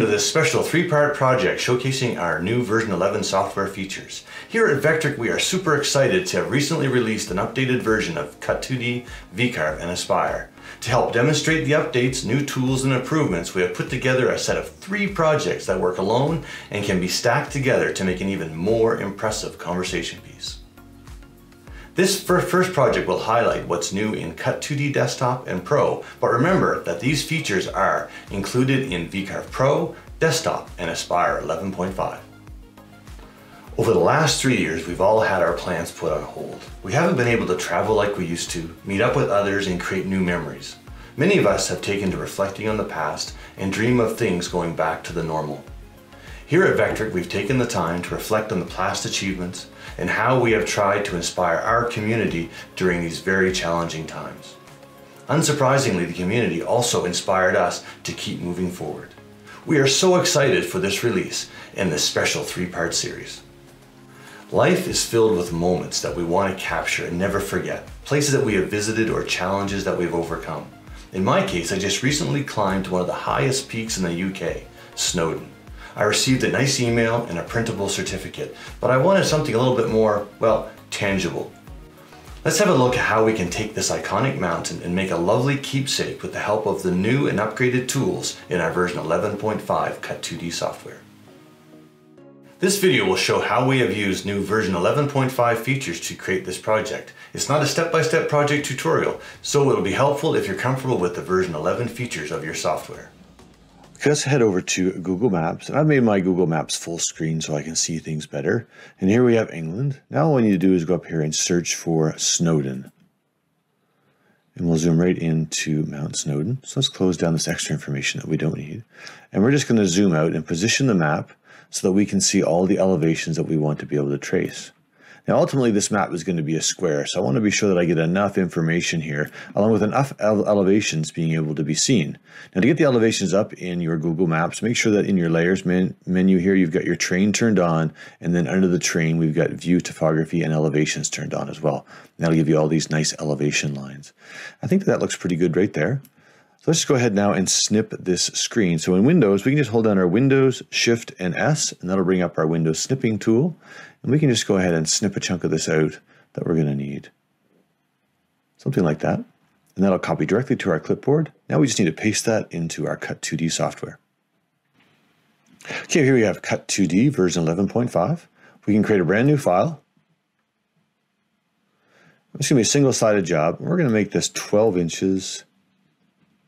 To this special three-part project showcasing our new version 11 software features. Here at Vectric we are super excited to have recently released an updated version of Cut2D, VCarve, and Aspire. To help demonstrate the updates, new tools, and improvements, we have put together a set of three projects that work alone and can be stacked together to make an even more impressive conversation piece. This first project will highlight what's new in Cut2D Desktop and Pro, but remember that these features are included in VCarve Pro, Desktop, and Aspire 11.5. Over the last three years, we've all had our plans put on hold. We haven't been able to travel like we used to, meet up with others, and create new memories. Many of us have taken to reflecting on the past and dream of things going back to the normal. Here at Vectric, we've taken the time to reflect on the past achievements and how we have tried to inspire our community during these very challenging times. Unsurprisingly, the community also inspired us to keep moving forward. We are so excited for this release and this special three-part series. Life is filled with moments that we want to capture and never forget, places that we have visited or challenges that we've overcome. In my case, I just recently climbed to one of the highest peaks in the UK, Snowdon. I received a nice email and a printable certificate, but I wanted something a little bit more, well, tangible. Let's have a look at how we can take this iconic mountain and make a lovely keepsake with the help of the new and upgraded tools in our version 11.5 Cut2D software. This video will show how we have used new version 11.5 features to create this project. It's not a step-by-step -step project tutorial, so it'll be helpful if you're comfortable with the version 11 features of your software. Let's head over to Google Maps. And I've made my Google Maps full screen so I can see things better. And here we have England. Now all we need to do is go up here and search for Snowdon. And we'll zoom right into Mount Snowdon. So let's close down this extra information that we don't need. And we're just going to zoom out and position the map so that we can see all the elevations that we want to be able to trace. Now, ultimately, this map is going to be a square, so I want to be sure that I get enough information here, along with enough ele elevations being able to be seen. Now, to get the elevations up in your Google Maps, make sure that in your layers men menu here, you've got your terrain turned on, and then under the terrain, we've got view topography and elevations turned on as well. That'll give you all these nice elevation lines. I think that, that looks pretty good right there. So let's just go ahead now and snip this screen. So in Windows, we can just hold down our Windows, Shift, and S, and that'll bring up our Windows snipping tool. And we can just go ahead and snip a chunk of this out that we're going to need. Something like that. And that'll copy directly to our clipboard. Now we just need to paste that into our Cut2D software. Okay, here we have Cut2D version 11.5. We can create a brand new file. It's going to be a single-sided job. We're going to make this 12 inches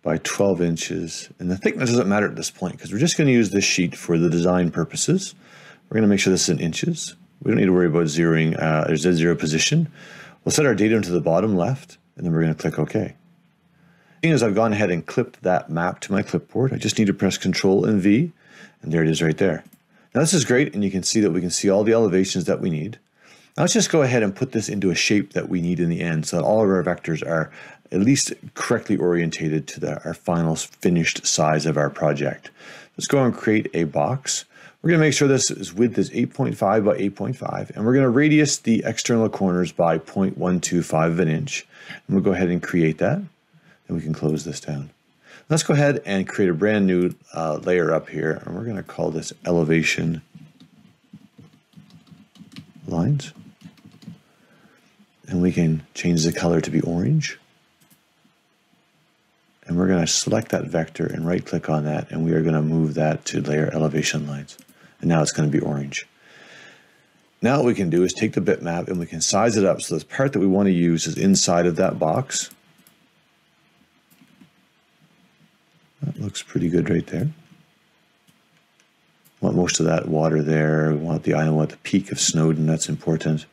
by 12 inches. And the thickness doesn't matter at this point because we're just going to use this sheet for the design purposes. We're going to make sure this is in inches. We don't need to worry about zeroing, uh, there's a zero position. We'll set our datum to the bottom left, and then we're going to click OK. Seeing as I've gone ahead and clipped that map to my clipboard, I just need to press Control and V, and there it is right there. Now this is great, and you can see that we can see all the elevations that we need. Now let's just go ahead and put this into a shape that we need in the end so that all of our vectors are at least correctly orientated to the, our final finished size of our project. Let's go and create a box. We're going to make sure this is width is 8.5 by 8.5, and we're going to radius the external corners by 0.125 of an inch. And we'll go ahead and create that, and we can close this down. Let's go ahead and create a brand new uh, layer up here, and we're going to call this elevation lines. And we can change the color to be orange. And we're going to select that vector and right click on that, and we are going to move that to layer elevation lines and now it's going to be orange. Now what we can do is take the bitmap and we can size it up so the part that we want to use is inside of that box. That looks pretty good right there. Want most of that water there. We want the I want the peak of Snowdon. That's important.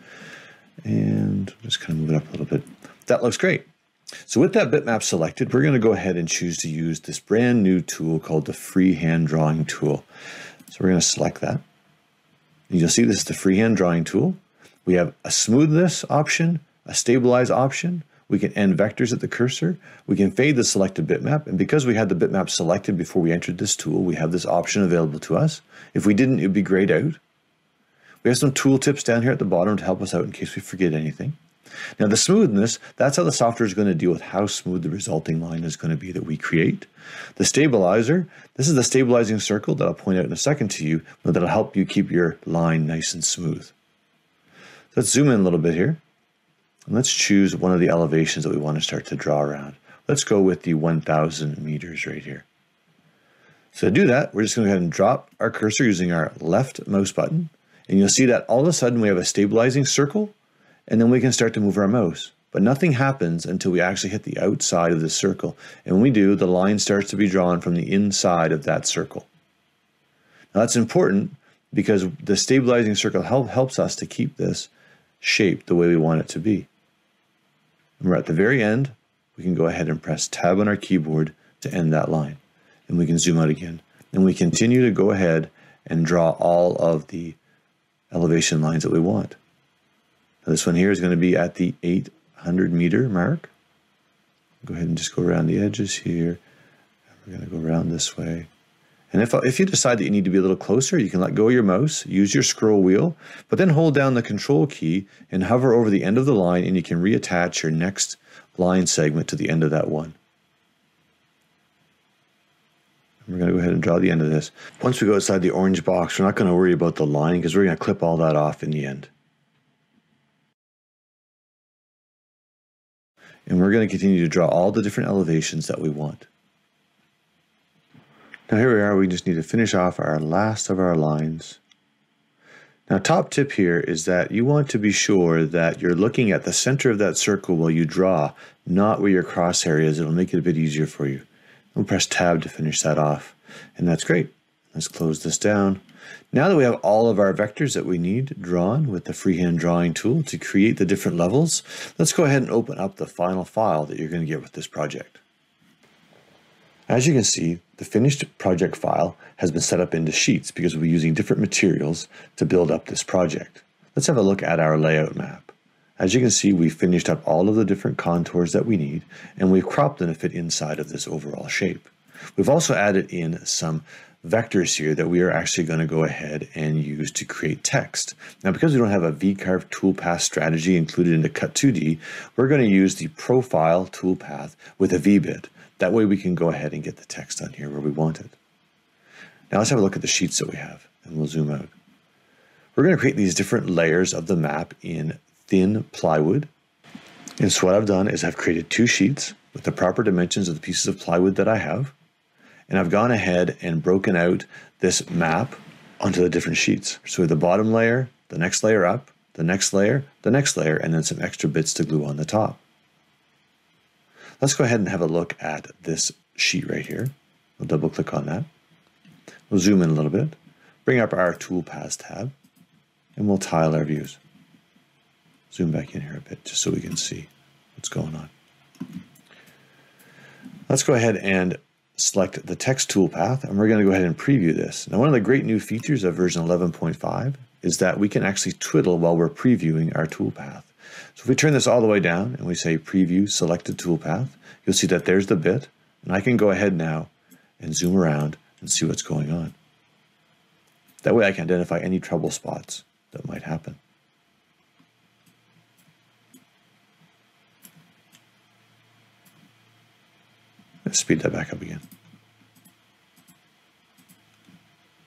And just kind of move it up a little bit. That looks great. So with that bitmap selected, we're going to go ahead and choose to use this brand new tool called the freehand drawing tool. So we're going to select that. You'll see this is the freehand drawing tool. We have a smoothness option, a stabilize option. We can end vectors at the cursor. We can fade the selected bitmap. And because we had the bitmap selected before we entered this tool, we have this option available to us. If we didn't, it would be grayed out. We have some tool tips down here at the bottom to help us out in case we forget anything. Now the smoothness, that's how the software is going to deal with how smooth the resulting line is going to be that we create. The stabilizer, this is the stabilizing circle that I'll point out in a second to you, but that'll help you keep your line nice and smooth. Let's zoom in a little bit here. And let's choose one of the elevations that we want to start to draw around. Let's go with the 1000 meters right here. So to do that, we're just going to go ahead and drop our cursor using our left mouse button. And you'll see that all of a sudden we have a stabilizing circle and then we can start to move our mouse. But nothing happens until we actually hit the outside of the circle. And when we do, the line starts to be drawn from the inside of that circle. Now that's important because the stabilizing circle help, helps us to keep this shape the way we want it to be. And we're at the very end, we can go ahead and press tab on our keyboard to end that line. And we can zoom out again. And we continue to go ahead and draw all of the elevation lines that we want. Now this one here is going to be at the 800 meter mark. Go ahead and just go around the edges here. We're going to go around this way. And if, if you decide that you need to be a little closer, you can let go of your mouse, use your scroll wheel, but then hold down the control key and hover over the end of the line and you can reattach your next line segment to the end of that one. We're going to go ahead and draw the end of this. Once we go outside the orange box, we're not going to worry about the line because we're going to clip all that off in the end. And we're going to continue to draw all the different elevations that we want. Now here we are, we just need to finish off our last of our lines. Now top tip here is that you want to be sure that you're looking at the center of that circle while you draw, not where your crosshair is. It'll make it a bit easier for you. We'll press tab to finish that off. And that's great. Let's close this down. Now that we have all of our vectors that we need drawn with the freehand drawing tool to create the different levels, let's go ahead and open up the final file that you're going to get with this project. As you can see, the finished project file has been set up into sheets because we're using different materials to build up this project. Let's have a look at our layout map. As you can see, we've finished up all of the different contours that we need, and we've cropped them to fit inside of this overall shape. We've also added in some vectors here that we are actually going to go ahead and use to create text. Now, because we don't have a vCarve toolpath strategy included into Cut2D, we're going to use the profile toolpath with a V-bit. That way we can go ahead and get the text on here where we want it. Now let's have a look at the sheets that we have and we'll zoom out. We're going to create these different layers of the map in thin plywood. And so what I've done is I've created two sheets with the proper dimensions of the pieces of plywood that I have. And I've gone ahead and broken out this map onto the different sheets. So the bottom layer, the next layer up, the next layer, the next layer, and then some extra bits to glue on the top. Let's go ahead and have a look at this sheet right here. We'll double click on that. We'll zoom in a little bit, bring up our toolpaths tab, and we'll tile our views. Zoom back in here a bit just so we can see what's going on. Let's go ahead and select the text toolpath and we're going to go ahead and preview this. Now one of the great new features of version 11.5 is that we can actually twiddle while we're previewing our toolpath. So if we turn this all the way down and we say preview selected toolpath, you'll see that there's the bit. And I can go ahead now and zoom around and see what's going on. That way I can identify any trouble spots that might happen. Speed that back up again.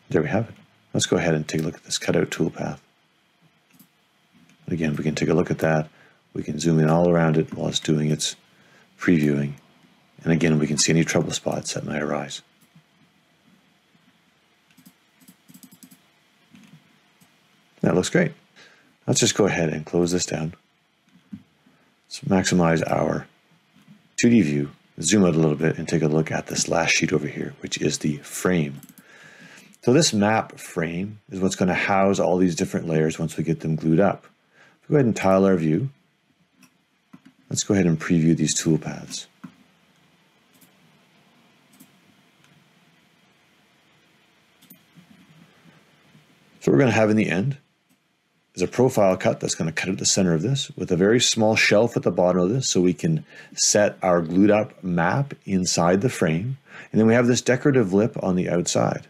There we have it. Let's go ahead and take a look at this cutout toolpath. Again, we can take a look at that. We can zoom in all around it while it's doing its previewing. And again, we can see any trouble spots that might arise. That looks great. Let's just go ahead and close this down. Let's maximize our 2D view, zoom out a little bit and take a look at this last sheet over here, which is the frame. So this map frame is what's going to house all these different layers once we get them glued up. Go ahead and tile our view. Let's go ahead and preview these toolpaths. So we're going to have in the end is a profile cut that's going to cut at the center of this with a very small shelf at the bottom of this so we can set our glued up map inside the frame. And then we have this decorative lip on the outside.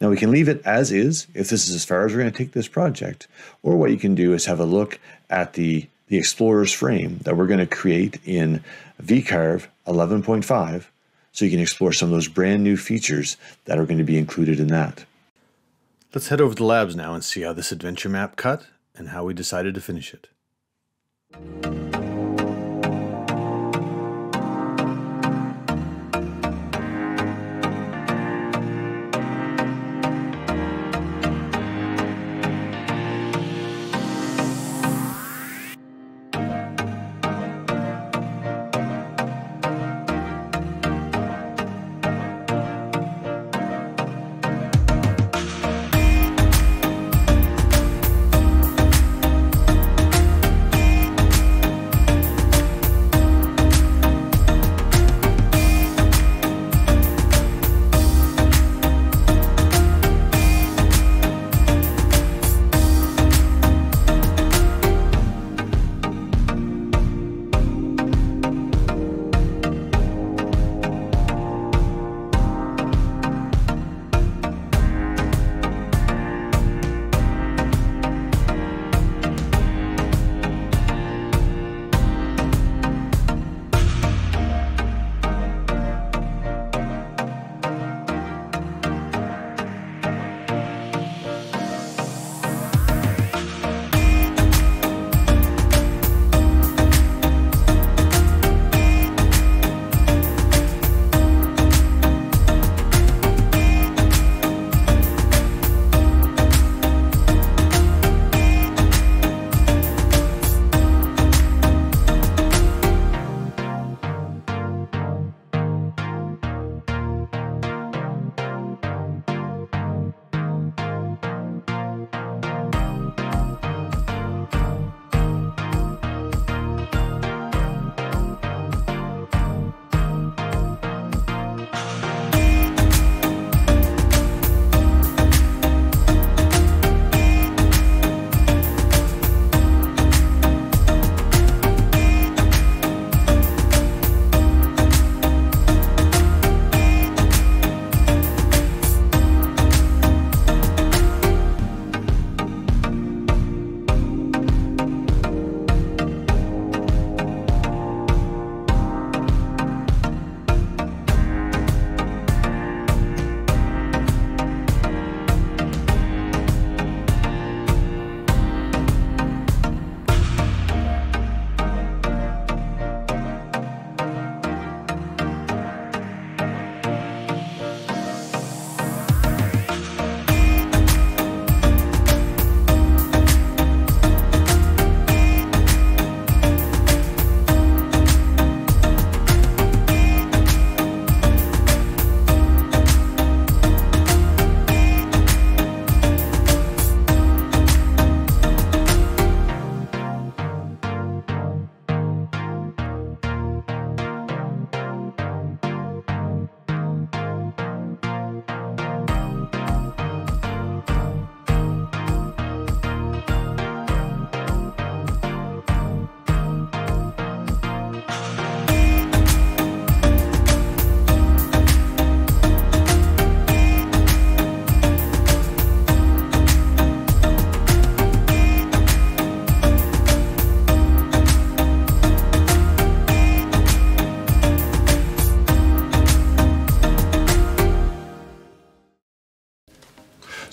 Now we can leave it as is if this is as far as we're going to take this project, or what you can do is have a look at the the Explorer's frame that we're going to create in VCarve 11.5 so you can explore some of those brand new features that are going to be included in that. Let's head over to the labs now and see how this adventure map cut and how we decided to finish it.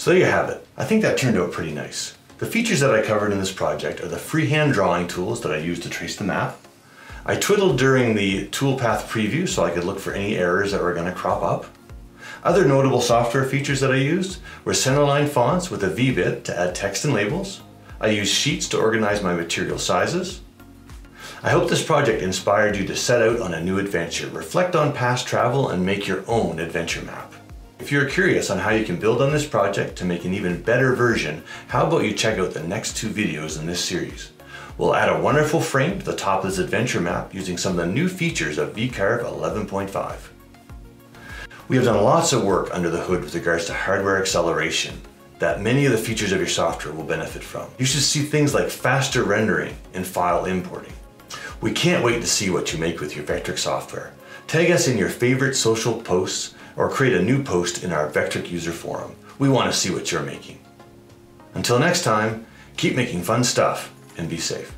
So there you have it. I think that turned out pretty nice. The features that I covered in this project are the freehand drawing tools that I used to trace the map. I twiddled during the toolpath preview so I could look for any errors that were going to crop up. Other notable software features that I used were centerline fonts with a V-bit to add text and labels. I used sheets to organize my material sizes. I hope this project inspired you to set out on a new adventure, reflect on past travel, and make your own adventure map. If you're curious on how you can build on this project to make an even better version, how about you check out the next two videos in this series. We'll add a wonderful frame to the top of this adventure map using some of the new features of VCarve 11.5. We have done lots of work under the hood with regards to hardware acceleration that many of the features of your software will benefit from. You should see things like faster rendering and file importing. We can't wait to see what you make with your Vectric software. Tag us in your favorite social posts or create a new post in our Vectric user forum. We want to see what you're making. Until next time, keep making fun stuff and be safe.